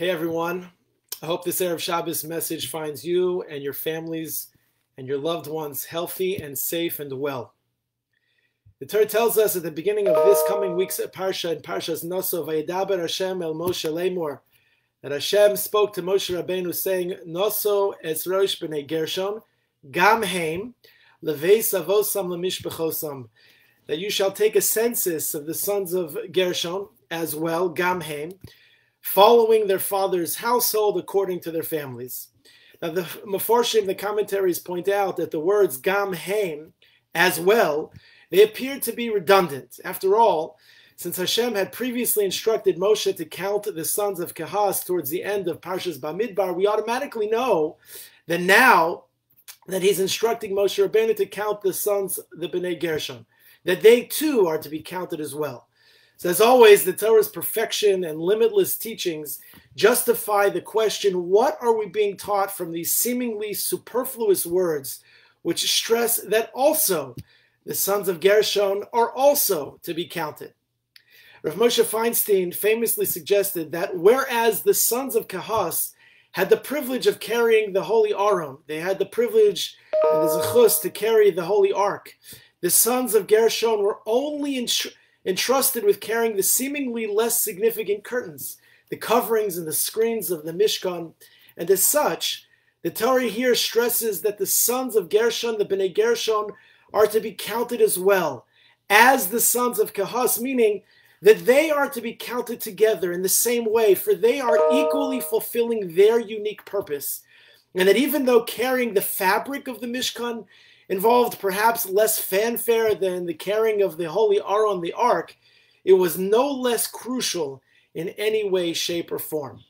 Hey everyone. I hope this Erev Shabbos message finds you and your families and your loved ones healthy and safe and well. The Torah tells us at the beginning of this coming week's Parsha in Parshas Noso, Vayedaber Hashem el Moshe Lemor, that Hashem spoke to Moshe Rabbeinu saying, Noso es rosh b'nei Gershon, gam heim, leveis avosam lemishbechosam, that you shall take a census of the sons of Gershon as well, gam heim, following their father's household according to their families. Now, the Meforshim, the commentaries point out that the words gam heim as well, they appear to be redundant. After all, since Hashem had previously instructed Moshe to count the sons of Kehas towards the end of Parshas Bamidbar, we automatically know that now that he's instructing Moshe Rabbeinu to count the sons, the Bnei Gershon, that they too are to be counted as well. So, as always, the Torah's perfection and limitless teachings justify the question what are we being taught from these seemingly superfluous words, which stress that also the sons of Gershon are also to be counted? Rav Moshe Feinstein famously suggested that whereas the sons of Kahas had the privilege of carrying the holy Aron, they had the privilege and the zechus to carry the holy ark, the sons of Gershon were only entrusted with carrying the seemingly less significant curtains, the coverings and the screens of the Mishkan. And as such, the Torah here stresses that the sons of Gershon, the Bnei Gershon, are to be counted as well as the sons of Kahas, meaning that they are to be counted together in the same way, for they are equally fulfilling their unique purpose. And that even though carrying the fabric of the Mishkan involved perhaps less fanfare than the carrying of the holy Aron, the ark, it was no less crucial in any way, shape, or form.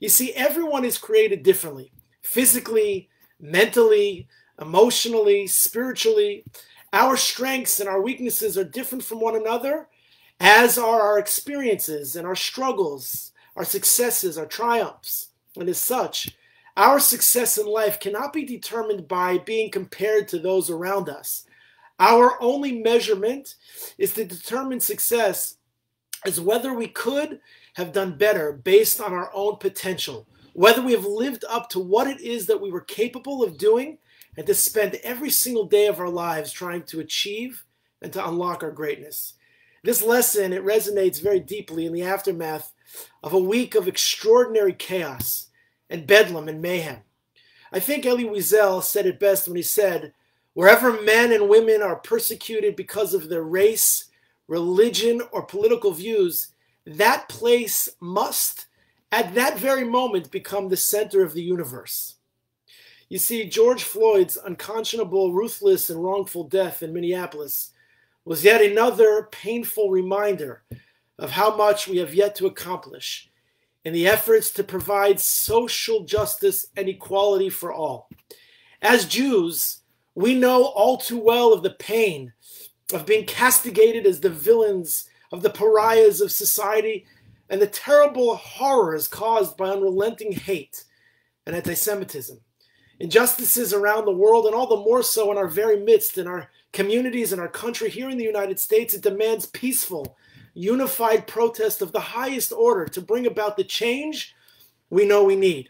You see, everyone is created differently physically, mentally, emotionally, spiritually. Our strengths and our weaknesses are different from one another, as are our experiences and our struggles, our successes, our triumphs. And as such, our success in life cannot be determined by being compared to those around us. Our only measurement is to determine success as whether we could have done better based on our own potential, whether we have lived up to what it is that we were capable of doing, and to spend every single day of our lives trying to achieve and to unlock our greatness. This lesson, it resonates very deeply in the aftermath of a week of extraordinary chaos and bedlam and mayhem. I think Elie Wiesel said it best when he said, Wherever men and women are persecuted because of their race, religion, or political views, that place must, at that very moment, become the center of the universe. You see, George Floyd's unconscionable, ruthless, and wrongful death in Minneapolis was yet another painful reminder of how much we have yet to accomplish in the efforts to provide social justice and equality for all. As Jews, we know all too well of the pain of being castigated as the villains, of the pariahs of society, and the terrible horrors caused by unrelenting hate and anti Semitism. Injustices around the world, and all the more so in our very midst, in our communities, in our country, here in the United States, it demands peaceful unified protest of the highest order to bring about the change we know we need.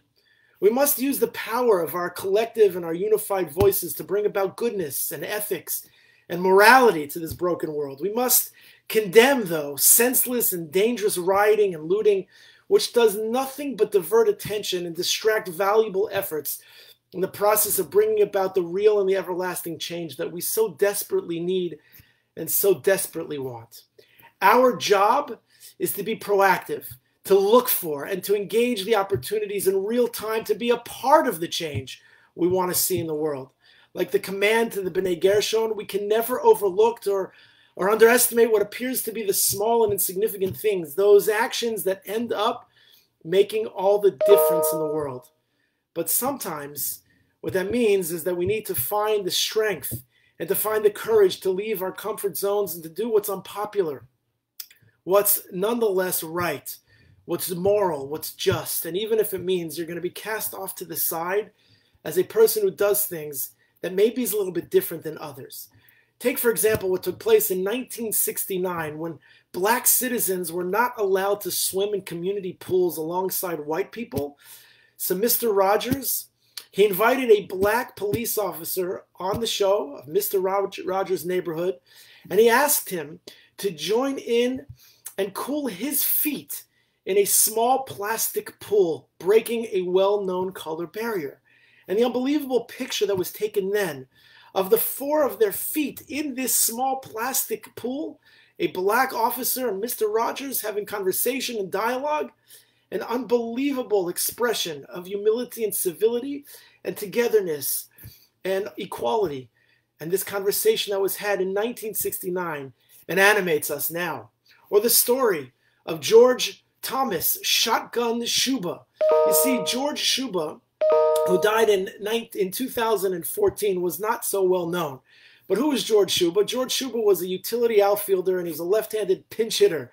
We must use the power of our collective and our unified voices to bring about goodness and ethics and morality to this broken world. We must condemn, though, senseless and dangerous rioting and looting, which does nothing but divert attention and distract valuable efforts in the process of bringing about the real and the everlasting change that we so desperately need and so desperately want. Our job is to be proactive, to look for, and to engage the opportunities in real time to be a part of the change we want to see in the world. Like the command to the B'nai Gershon, we can never overlook or, or underestimate what appears to be the small and insignificant things, those actions that end up making all the difference in the world. But sometimes what that means is that we need to find the strength and to find the courage to leave our comfort zones and to do what's unpopular what's nonetheless right, what's moral, what's just. And even if it means you're going to be cast off to the side as a person who does things that maybe is a little bit different than others. Take, for example, what took place in 1969 when black citizens were not allowed to swim in community pools alongside white people. So, Mr. Rogers, he invited a black police officer on the show of Mr. Rogers' neighborhood, and he asked him to join in and cool his feet in a small plastic pool, breaking a well known color barrier. And the unbelievable picture that was taken then of the four of their feet in this small plastic pool, a black officer and Mr. Rogers having conversation and dialogue, an unbelievable expression of humility and civility and togetherness and equality. And this conversation that was had in 1969 and animates us now. Or the story of George Thomas Shotgun Shuba. You see, George Shuba, who died in, in 2014, was not so well known. But who was George Shuba? George Shuba was a utility outfielder and he's a left handed pinch hitter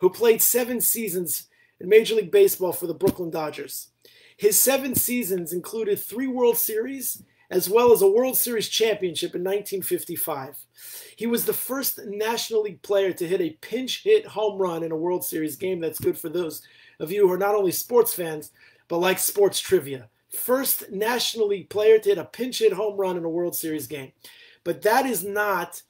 who played seven seasons in Major League Baseball for the Brooklyn Dodgers. His seven seasons included three World Series as well as a World Series championship in 1955. He was the first National League player to hit a pinch hit home run in a World Series game. That's good for those of you who are not only sports fans, but like sports trivia. First National League player to hit a pinch hit home run in a World Series game. But that is not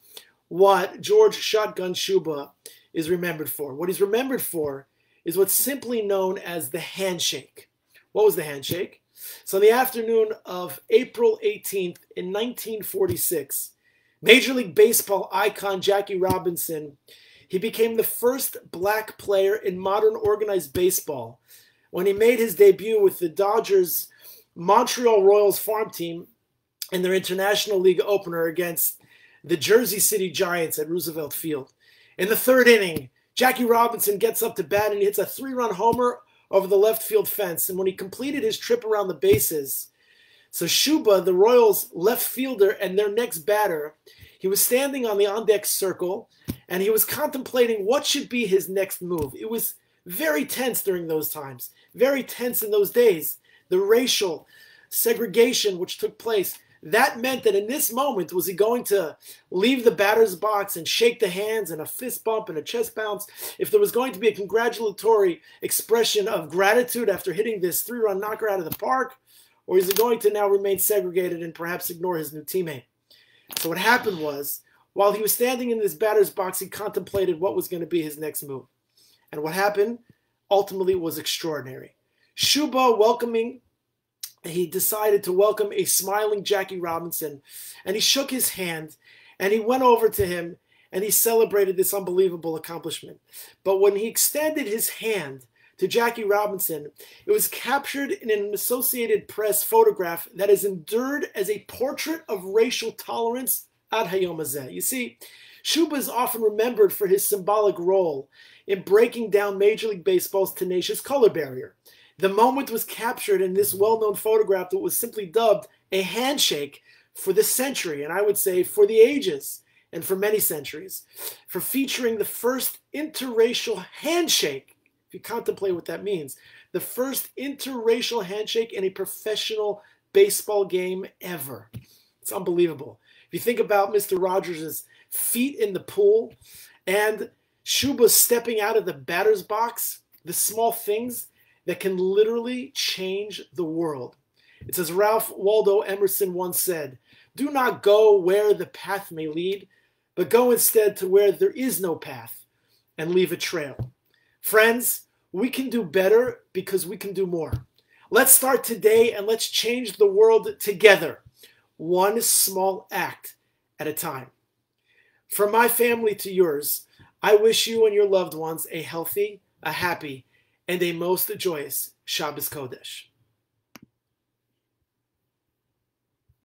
what George Shotgun Shuba is remembered for. What he's remembered for is what's simply known as the handshake. What was the handshake? So, in the afternoon of April 18th in 1946, Major League Baseball icon Jackie Robinson, he became the first black player in modern organized baseball when he made his debut with the Dodgers Montreal Royals farm team in their International League opener against the Jersey City Giants at Roosevelt Field. In the third inning, Jackie Robinson gets up to bat and he hits a three run homer over the left field fence. And when he completed his trip around the bases, so Shuba, the Royals left fielder and their next batter, he was standing on the on deck circle and he was contemplating what should be his next move. It was very tense during those times, very tense in those days. The racial segregation which took place that meant that in this moment, was he going to leave the batter's box and shake the hands and a fist bump and a chest bounce? If there was going to be a congratulatory expression of gratitude after hitting this three run knocker out of the park, or is he going to now remain segregated and perhaps ignore his new teammate? So what happened was, while he was standing in this batter's box, he contemplated what was going to be his next move. And what happened ultimately was extraordinary. Shuba welcoming he decided to welcome a smiling Jackie Robinson and he shook his hand and he went over to him and he celebrated this unbelievable accomplishment. But when he extended his hand to Jackie Robinson, it was captured in an Associated Press photograph that has endured as a portrait of racial tolerance at Hayom. You see, Shuba is often remembered for his symbolic role in breaking down Major League Baseball's tenacious color barrier. The moment was captured in this well known photograph that was simply dubbed a handshake for the century, and I would say for the ages and for many centuries, for featuring the first interracial handshake. If you contemplate what that means, the first interracial handshake in a professional baseball game ever. It's unbelievable. If you think about Mr. Rogers' feet in the pool and Shuba stepping out of the batter's box, the small things that can literally change the world. It's as Ralph Waldo Emerson once said Do not go where the path may lead, but go instead to where there is no path and leave a trail. Friends, we can do better because we can do more. Let's start today and let's change the world together, one small act at a time. From my family to yours, I wish you and your loved ones a healthy, a happy, and a most joyous Shabbos Kodesh.